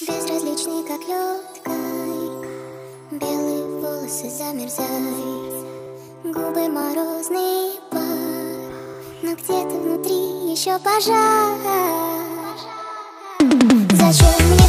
Безразличный, как лед кай Белые волосы замерзают. Губы морозный пар. Но где-то внутри еще пожар. Зачем мне?